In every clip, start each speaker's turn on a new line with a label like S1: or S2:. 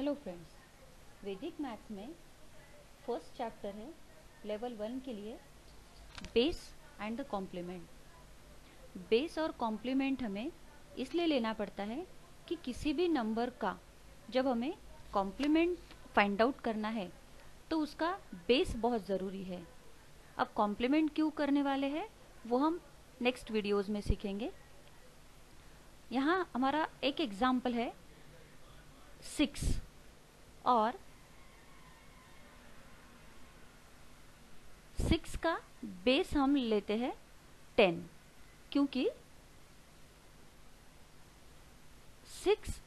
S1: Hello friends वैदिक maths में first chapter है लेवल वन के लिए base and the complement base और कॉम्प्लीमेंट हमें इसलिए लेना पड़ता है कि किसी भी नंबर का जब हमें कॉम्प्लीमेंट फाइंड आउट करना है तो उसका बेस बहुत ज़रूरी है। अब कॉम्प्लीमेंट क्यों करने वाले हैं, वो हम नेक्स्ट वीडियोस में सीखेंगे। यहाँ हमारा एक एग्ज़ाम्पल है सिक्स और सिक्स का बेस हम लेते हैं टेन क्योंकि सिक्स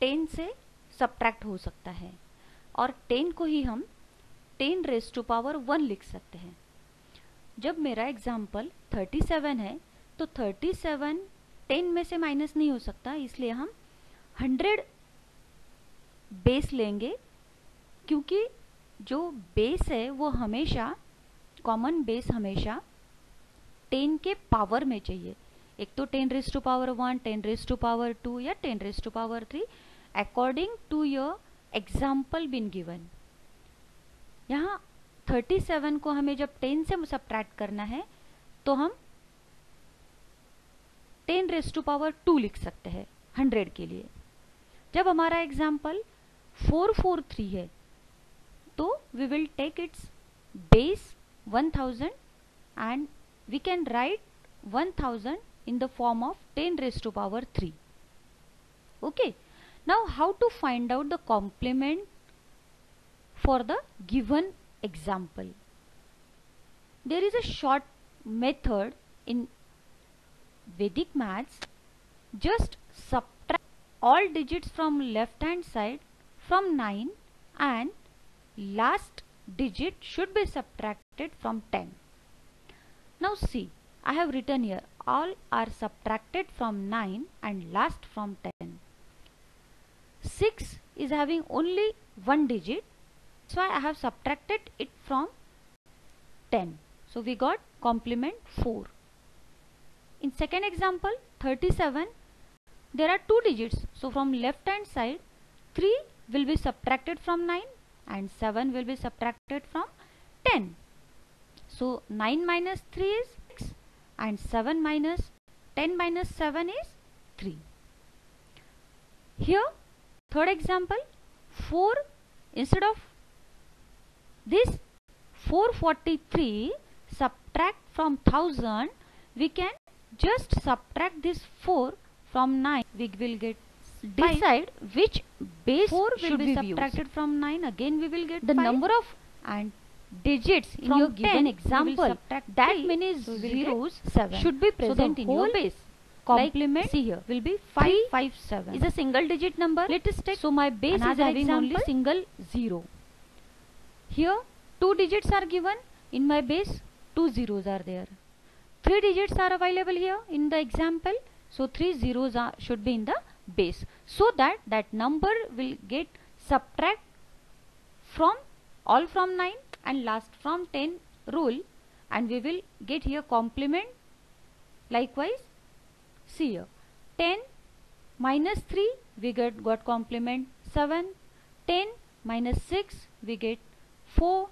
S1: टेन से सब्ट्रैक्ट हो सकता है और टेन को ही हम ten raise to power one लिख सकते हैं। जब मेरा एग्ज़ाम्पल थर्टी सेवन है तो थर्टी सेवन टेन में से माइनस नहीं हो सकता, इसलिए हम हंड्रेड बेस लेंगे, क्योंकि जो बेस है, वो हमेशा कॉमन बेस हमेशा टेन के पावर में चाहिए। एक तो ten raise to power one ten raise to power two या ten raise to power three according to your example been given यहाँ 37 को हमें जब 10 से सब्ट्रैक्ट करना है तो हम 10 रेस टू पावर 2 लिख सकते हैं 100 के लिए। जब हमारा एग्ज़ाम्पल 443 है तो we will take its base 1000 and we can write 1000 in the form of 10 raised to power 3 okay now how to find out the complement for the given example? There is a short method in Vedic maths just subtract all digits from left hand side from 9 and last digit should be subtracted from 10 now see I have written here all are subtracted from 9 and last from 10. 6 is having only one digit that's why I have subtracted it from 10. So we got complement 4. In second example 37 there are two digits so from left hand side 3 will be subtracted from 9 and 7 will be subtracted from 10. So 9 minus 3 is 6 and 7 minus 10 minus 7 is 3. Here third example 4 instead of this 443 subtract from 1000 we can just subtract this 4 from 9 we will get decide which base 4 should be subtracted used. from 9 again we will get the 5. number of and digits in your given example. that many so zeros should be present so in your base. Complement like, see here. will be 557 is a single digit number. Let us take so my base is having example. only single zero. Here two digits are given. In my base two zeros are there. Three digits are available here in the example. So three zeros are should be in the base so that that number will get subtract from all from 9 and last from 10 rule and we will get here complement likewise see here 10 minus 3 we get got complement 7 10 minus 6 we get 4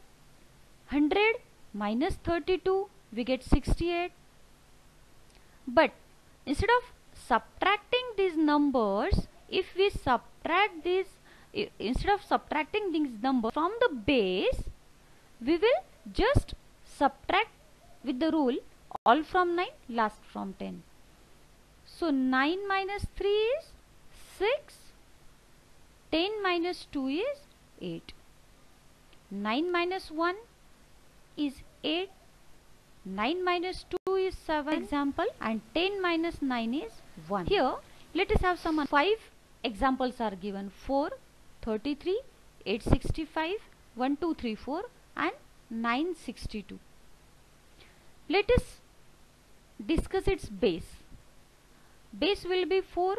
S1: 100 minus 32 we get 68 but instead of subtracting these numbers if we subtract this instead of subtracting these numbers from the base we will just subtract with the rule all from 9 last from 10 so 9 minus 3 is 6 10 minus 2 is 8 9 minus 1 is 8 9 minus 2 is 7 example and 10 minus 9 is 1 here let us have some 5 examples are given 4 33 865 1 2 3 4 and 962. Let us discuss its base. Base will be 4.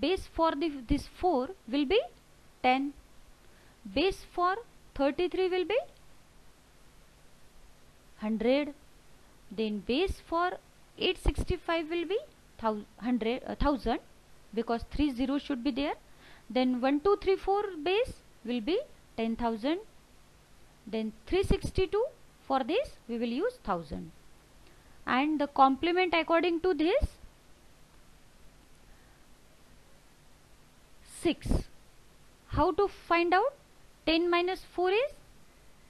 S1: Base for the, this 4 will be 10. Base for 33 will be 100. Then base for 865 will be 100, uh, 1000 because 3 zeros should be there. then 1234 base will be 10000 then 362 for this we will use 1000 and the complement according to this 6 how to find out? 10 minus 4 is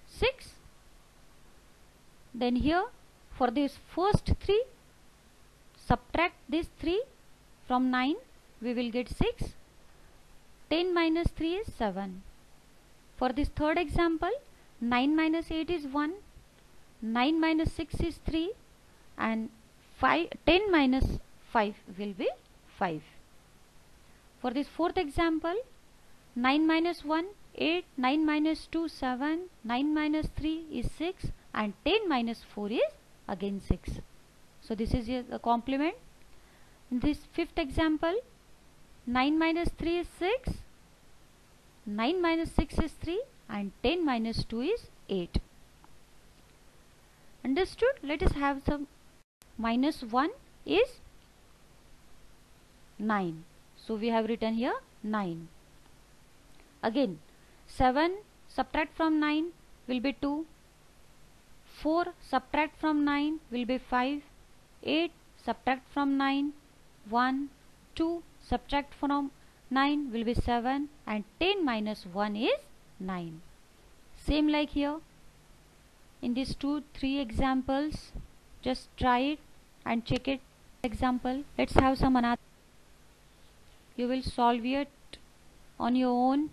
S1: 6 then here for this first 3 subtract this 3 from 9 we will get 6 10 minus 3 is 7 for this third example 9 minus 8 is 1 9 minus 6 is 3 and 5 10 minus 5 will be 5 for this fourth example 9 minus 1 8 9 minus 2 7 9 minus 3 is 6 and 10 minus 4 is again 6 so this is a complement. In this fifth example 9 minus 3 is 6 9 minus 6 is 3 and 10 minus 2 is 8 understood? Let us have some minus 1 is 9 so we have written here 9 again 7 subtract from 9 will be 2 4 subtract from 9 will be 5 8 subtract from 9 1 2 subtract from 9 will be 7 and 10 minus 1 is 9 same like here. In these two three examples just try it and check it. Example let's have some another. You will solve it on your own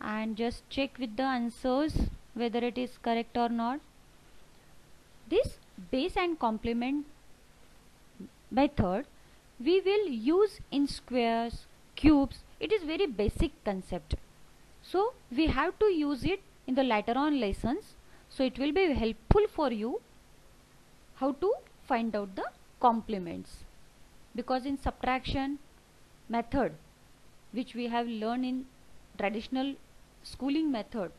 S1: and just check with the answers whether it is correct or not. This base and complement method we will use in squares cubes. It is very basic concept. So we have to use it in the later on lessons. So it will be helpful for you how to find out the complements. Because in subtraction method which we have learned in traditional schooling method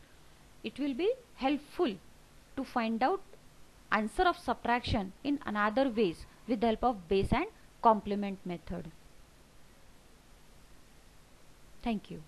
S1: it will be helpful to find out answer of subtraction in another ways with the help of base and complement method. Thank you.